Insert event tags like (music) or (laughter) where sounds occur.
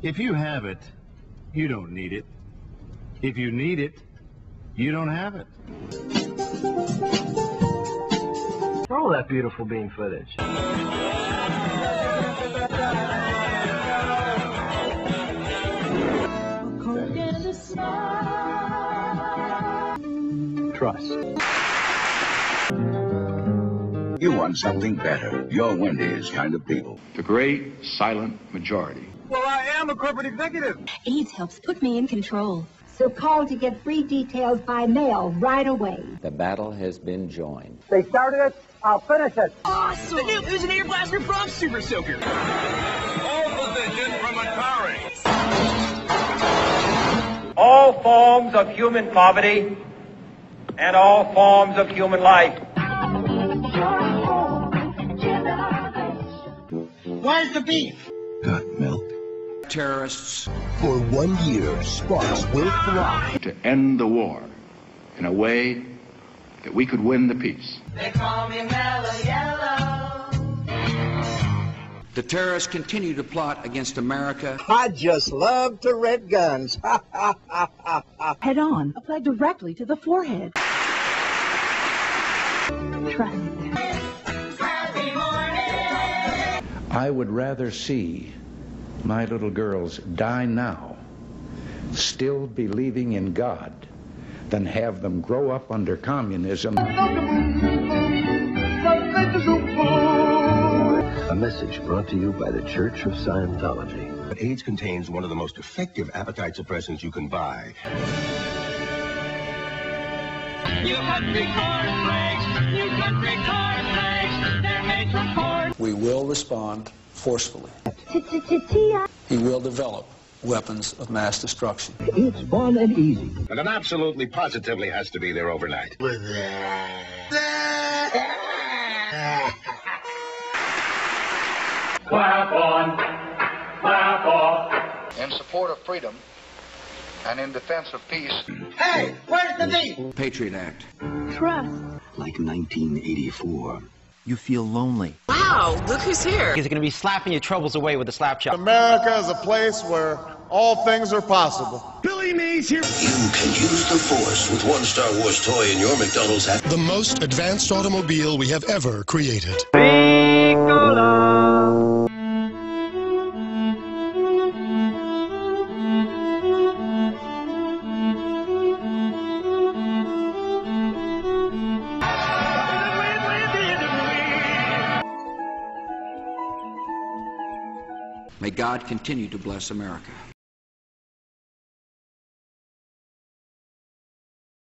If you have it, you don't need it. If you need it, you don't have it. Roll that beautiful bean footage. Trust. You want something better. You're Wendy's kind of people. The great silent majority. Well, I am a corporate executive. Ayds helps put me in control. So call to get free details by mail right away. The battle has been joined. They started it, I'll finish it. Awesome! The new Uzi Air Blaster from Super Soaker. Pole Position from Atari. all forms of human poverty and all forms of human life. Where's the beef? Got milk? Terrorists For one year, Sparks will fly. to end the war in a way that we could win the peace. They call me Mellow Yellow. The terrorists continue to plot against America. I just love to red guns. (laughs) Head on. Apply directly to the forehead. Trust. Happy morning. I would rather see my little girls die now, still believing in God, than have them grow up under communism. A message brought to you by the Church of Scientology. Ayds contains one of the most effective appetite suppressants you can buy. You country cornflakes. You country cornflakes. They're made from corn. We will respond forcefully. He will develop weapons of mass destruction. It's fun and easy. And it absolutely positively has to be there overnight. (laughs) Clap on. Clap off. In support of freedom and in defense of peace. Hey, where's the beef? Patriot Act. Trust. Like 1984. You feel lonely. Wow, look who's here. He's going to be slapping your troubles away with a slap chop. America is a place where all things are possible. Billy Mays here. You can use the Force with one Star Wars toy in your McDonald's hat. The most advanced automobile we have ever created. May God continue to bless America.